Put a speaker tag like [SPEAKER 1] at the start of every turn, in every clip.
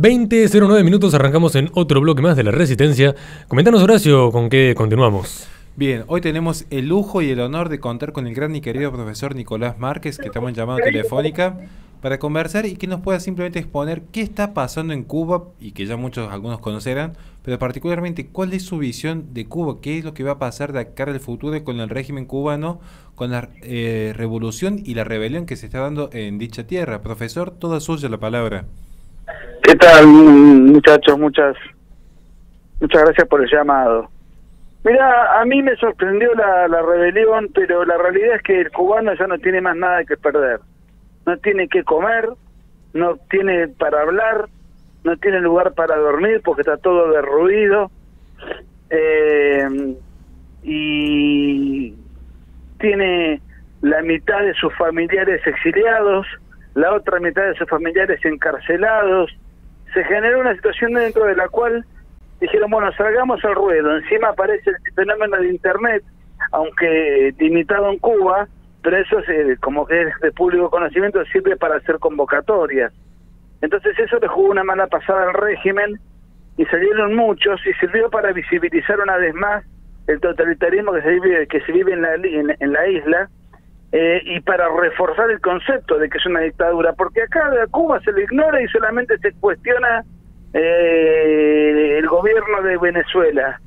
[SPEAKER 1] 20.09 minutos, arrancamos en otro bloque más de la Resistencia. Comentanos, Horacio, con qué continuamos.
[SPEAKER 2] Bien, hoy tenemos el lujo y el honor de contar con el gran y querido profesor Nicolás Márquez, que estamos llamando telefónica, para conversar y que nos pueda simplemente exponer qué está pasando en Cuba, y que ya muchos, algunos conocerán, pero particularmente cuál es su visión de Cuba, qué es lo que va a pasar de cara al futuro con el régimen cubano, con la eh, revolución y la rebelión que se está dando en dicha tierra. Profesor, toda suya la palabra.
[SPEAKER 3] ¿Qué tal, muchachos? Muchas, muchas gracias por el llamado. Mira, a mí me sorprendió la, la rebelión, pero la realidad es que el cubano ya no tiene más nada que perder. No tiene que comer, no tiene para hablar, no tiene lugar para dormir porque está todo derruido. Eh, y tiene la mitad de sus familiares exiliados, la otra mitad de sus familiares encarcelados. Se generó una situación dentro de la cual dijeron, bueno, salgamos al ruedo. Encima aparece el fenómeno de Internet, aunque limitado en Cuba, pero eso, como que es de público conocimiento, sirve para hacer convocatorias. Entonces eso le jugó una mala pasada al régimen y salieron muchos y sirvió para visibilizar una vez más el totalitarismo que se vive, que se vive en, la, en, la isla eh, y para reforzar el concepto de que es una dictadura, porque acá de Cuba se le ignora y solamente se cuestiona eh, el gobierno de Venezuela,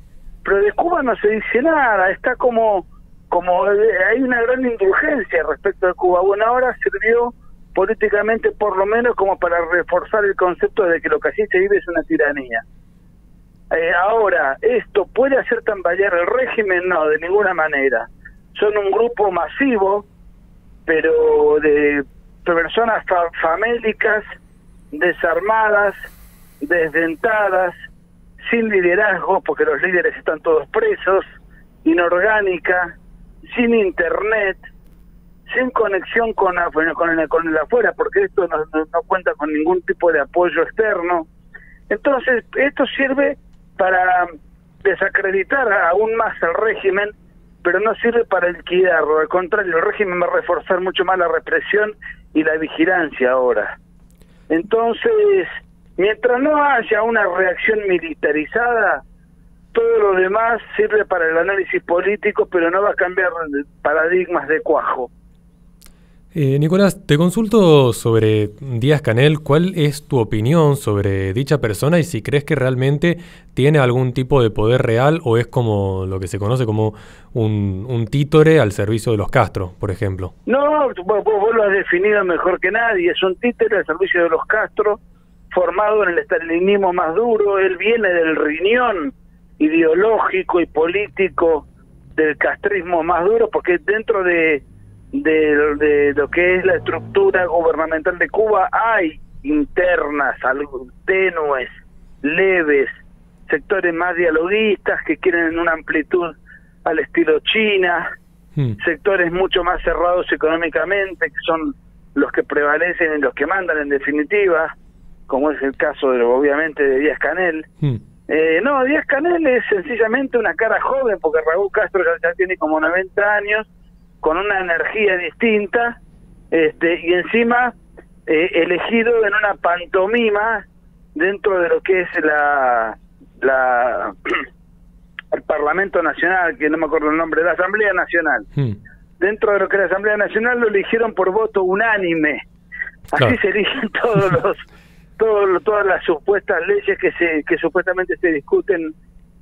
[SPEAKER 3] pero de Cuba no se dice nada, está como, como eh, hay una gran indulgencia respecto de Cuba. Bueno, ahora sirvió políticamente por lo menos como para reforzar el concepto de que lo que allí se vive es una tiranía. Eh, ahora, ¿esto puede hacer tambalear el régimen? No, de ninguna manera. Son un grupo masivo, pero de personas famélicas, desarmadas, desdentadas, sin liderazgo, porque los líderes están todos presos, inorgánica, sin internet, sin conexión con, con, el, con el afuera, porque esto no, no, cuenta con ningún tipo de apoyo externo. Entonces, esto sirve para desacreditar aún más al régimen, pero no sirve para liquidarlo. Al contrario, el régimen va a reforzar mucho más la represión y la vigilancia ahora. Entonces, Mientras no haya una reacción militarizada, todo lo demás sirve para el análisis político, pero no va a cambiar paradigmas de cuajo.
[SPEAKER 1] Eh, Nicolás, te consulto sobre Díaz Canel. ¿Cuál es tu opinión sobre dicha persona y si crees que realmente tiene algún tipo de poder real o es como lo que se conoce como un, un títere al servicio de los Castro, por ejemplo?
[SPEAKER 3] No, vos, vos, lo has definido mejor que nadie. Es un títere al servicio de los Castro formado en el estalinismo más duro, él viene del riñón ideológico y político del castrismo más duro, porque dentro de, de, lo que es la estructura gubernamental de Cuba hay internas, algo tenues, leves, sectores más dialoguistas que quieren una amplitud al estilo China, hmm. sectores mucho más cerrados económicamente, que son los que prevalecen y los que mandan en definitiva, como es el caso de, obviamente de Díaz Canel. Hmm. Eh, no, Díaz Canel es sencillamente una cara joven, porque Raúl Castro ya, tiene como 90 años, con una energía distinta, este, y encima eh, elegido en una pantomima dentro de lo que es la, la el Parlamento Nacional, que no me acuerdo el nombre, la Asamblea Nacional. Hmm. Dentro de lo que es la Asamblea Nacional lo eligieron por voto unánime. Así se eligen todos los todo, todas las supuestas leyes que, se, que supuestamente se discuten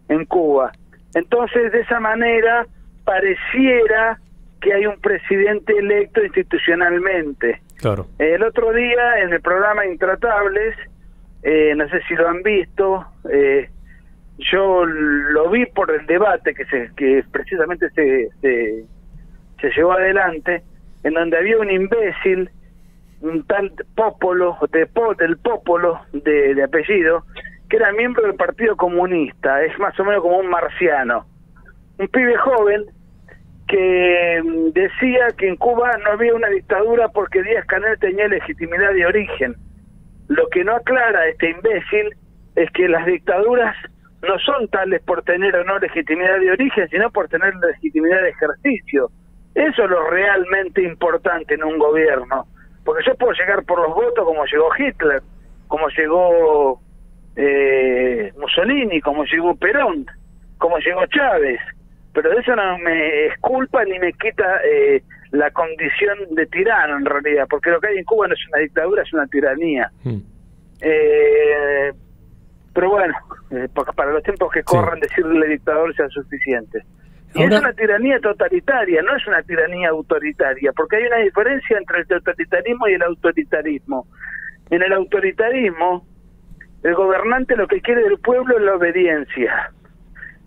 [SPEAKER 3] en Cuba. Entonces, de esa manera, pareciera que hay un presidente electo institucionalmente.
[SPEAKER 1] Claro.
[SPEAKER 3] El otro día, en el programa Intratables, eh, no sé si lo han visto, eh, yo lo vi por el debate que se que precisamente se, se, se llevó adelante, en donde había un imbécil un tal Popolo, de, del Popolo de, apellido, que era miembro del Partido Comunista, es más o menos como un marciano. Un pibe joven que mm, decía que en Cuba no había una dictadura porque Díaz Canel tenía legitimidad de origen. Lo que no aclara este imbécil es que las dictaduras no son tales por tener o no legitimidad de origen, sino por tener legitimidad de ejercicio. Eso es lo realmente importante en un gobierno porque yo puedo llegar por los votos como llegó Hitler, como llegó eh, Mussolini, como llegó Perón, como llegó Chávez, pero eso no me esculpa ni me quita eh, la condición de tirano en realidad, porque lo que hay en Cuba no es una dictadura, es una tiranía. Hmm. Eh, pero bueno, eh, para los tiempos que corran decirle dictador sea suficiente. Y es una tiranía totalitaria, no es una tiranía autoritaria, porque hay una diferencia entre el totalitarismo y el autoritarismo. En el autoritarismo, el gobernante lo que quiere del pueblo es la obediencia,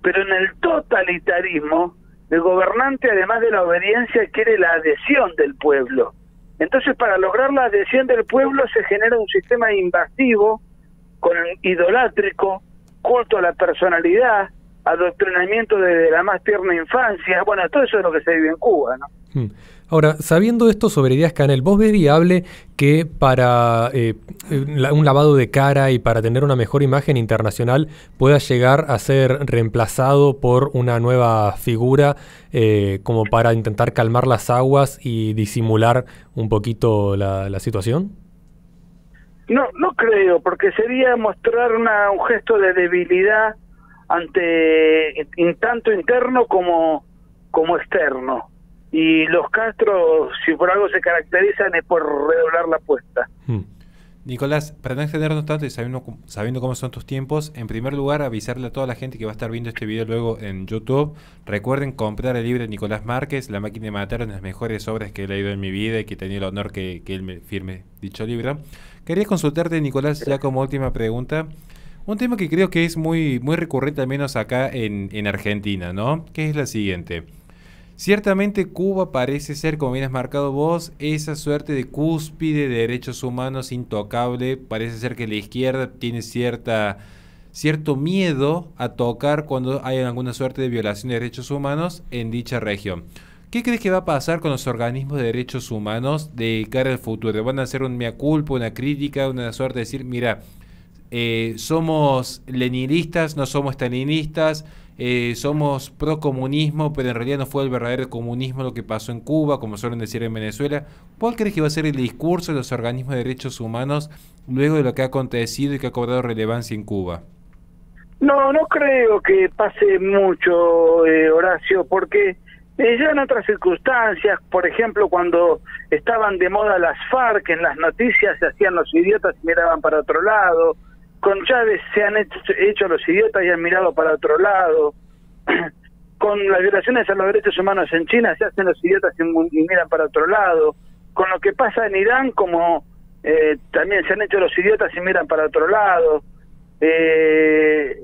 [SPEAKER 3] pero en el totalitarismo, el gobernante además de la obediencia quiere la adhesión del pueblo. Entonces, para lograr la adhesión del pueblo se genera un sistema invasivo, con idolátrico, culto a la personalidad, adoctrinamiento desde la más tierna infancia. Bueno, todo eso es lo que se vive en Cuba, ¿no?
[SPEAKER 1] Hmm. Ahora, sabiendo esto sobre Díaz Canel, ¿vos ves viable que para eh, un lavado de cara y para tener una mejor imagen internacional pueda llegar a ser reemplazado por una nueva figura eh, como para intentar calmar las aguas y disimular un poquito la, situación?
[SPEAKER 3] No, no creo, porque sería mostrar una, un gesto de debilidad ante tanto interno como, como externo y los Castro, si por algo se caracterizan, es por redoblar la apuesta. Hmm.
[SPEAKER 2] Nicolás, para no extendernos tanto y sabiendo, sabiendo, cómo son tus tiempos, en primer lugar avisarle a toda la gente que va a estar viendo este video luego en YouTube, recuerden comprar el libro de Nicolás Márquez, La máquina de matar, una de las mejores obras que he leído en mi vida y que he tenido el honor que, que él me firme dicho libro. Quería consultarte, Nicolás, ya como última pregunta, un tema que creo que es muy, muy recurrente, al menos acá en, en Argentina, ¿no? Que es la siguiente. Ciertamente Cuba parece ser, como bien has marcado vos, esa suerte de cúspide de derechos humanos intocable. Parece ser que la izquierda tiene cierta, cierto miedo a tocar cuando hay alguna suerte de violación de derechos humanos en dicha región. ¿Qué crees que va a pasar con los organismos de derechos humanos de cara al futuro? ¿Van a hacer un mea culpa, una crítica, una suerte de decir, mira, eh, somos leninistas, no somos stalinistas, eh, somos pro comunismo, pero en realidad no fue el verdadero comunismo lo que pasó en Cuba, como suelen decir en Venezuela. ¿Cuál crees que va a ser el discurso de los organismos de derechos humanos luego de lo que ha acontecido y que ha cobrado relevancia en Cuba?
[SPEAKER 3] No, no creo que pase mucho, eh, Horacio, porque eh, ya en otras circunstancias, por ejemplo, cuando estaban de moda las FARC, en las noticias se hacían los idiotas y miraban para otro lado, con Chávez se han hecho, los idiotas y han mirado para otro lado. con las violaciones a los derechos humanos en China se hacen los idiotas y, miran para otro lado. Con lo que pasa en Irán, como eh, también se han hecho los idiotas y miran para otro lado. Eh,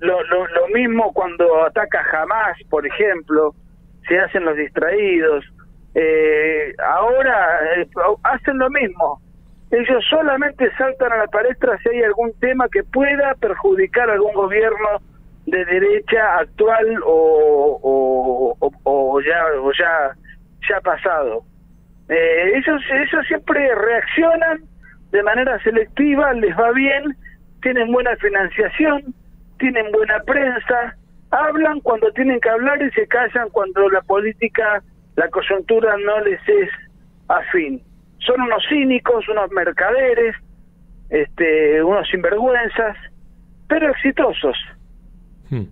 [SPEAKER 3] lo, lo, mismo cuando ataca Hamas, por ejemplo, se hacen los distraídos. Eh, ahora eh, hacen lo mismo ellos solamente saltan a la palestra si hay algún tema que pueda perjudicar a algún gobierno de derecha actual o, o, ya o ya pasado. Eh, ellos ellos siempre reaccionan de manera selectiva, les va bien, tienen buena financiación, tienen buena prensa, hablan cuando tienen que hablar y se callan cuando la política, la coyuntura no les es afín son unos cínicos, unos mercaderes, este, unos sinvergüenzas, pero exitosos.
[SPEAKER 1] Hmm.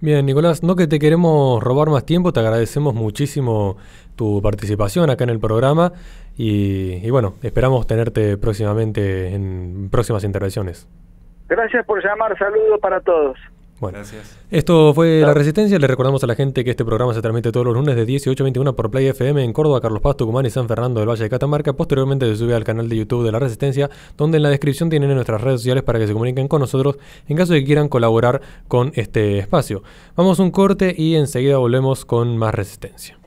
[SPEAKER 1] Bien, Nicolás, no que te queremos robar más tiempo, te agradecemos muchísimo tu participación acá en el programa y, y bueno, esperamos tenerte próximamente en próximas intervenciones.
[SPEAKER 3] Gracias por llamar, saludos para todos.
[SPEAKER 1] Bueno, Gracias. esto fue La Resistencia. Le recordamos a la gente que este programa se transmite todos los lunes de 18 a 21 por Play FM en Córdoba, Carlos Paz, Tucumán y San Fernando del Valle de Catamarca. Posteriormente se sube al canal de YouTube de La Resistencia, donde en la descripción tienen nuestras redes sociales para que se comuniquen con nosotros en caso de que quieran colaborar con este espacio. Vamos a un corte y enseguida volvemos con más Resistencia.